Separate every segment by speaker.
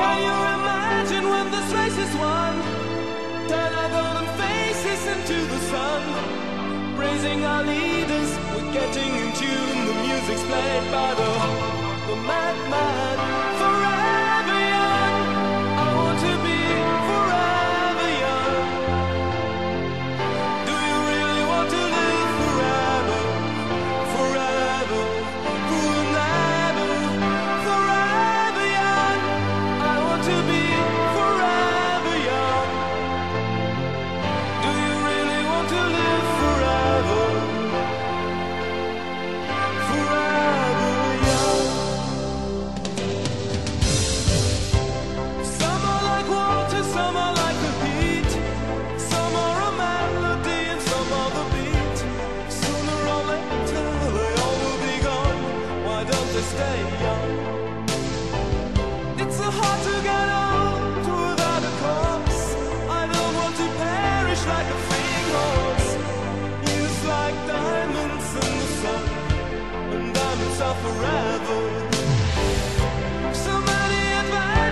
Speaker 1: Can you imagine when this race is won? Turn our golden faces into the sun. Praising our leaders, we're getting in tune. The music's played by the, the madman.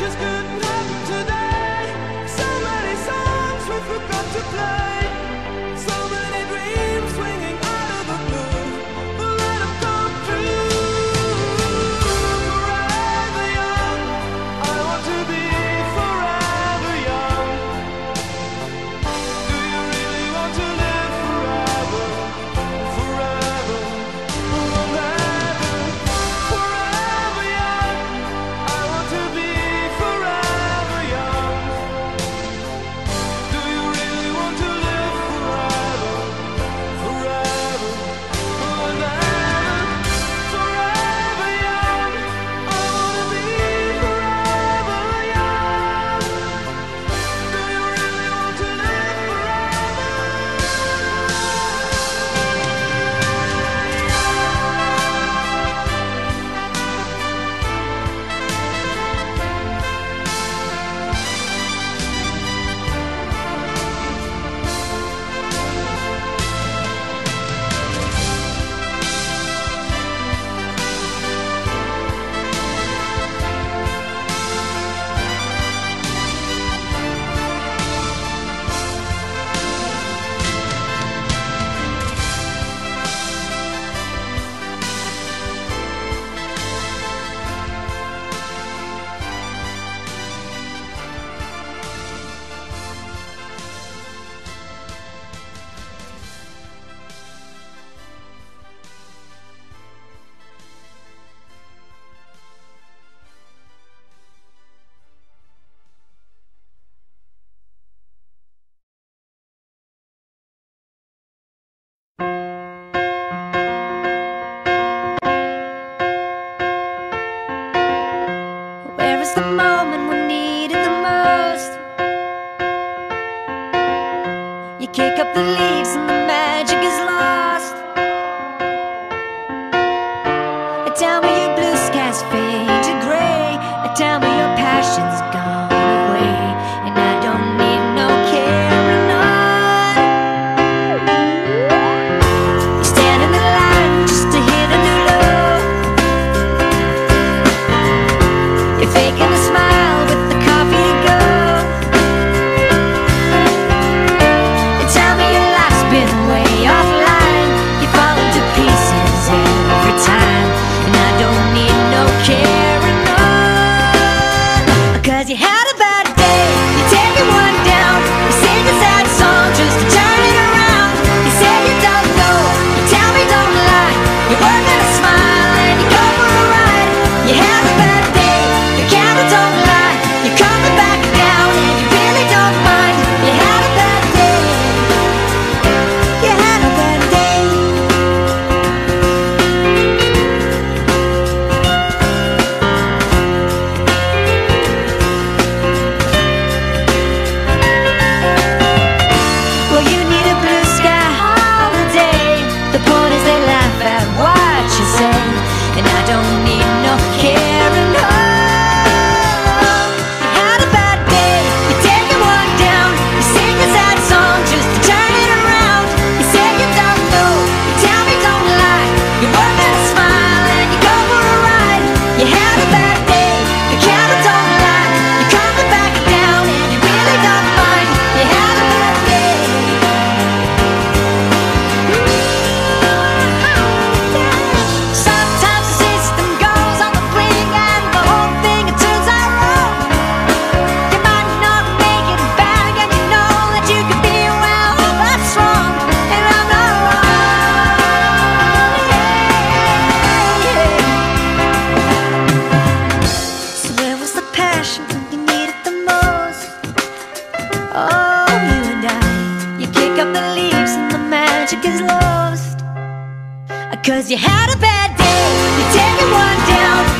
Speaker 2: just the most un himno que up the leaves and the magic is lost. Cause you had a bad day, you take it one day.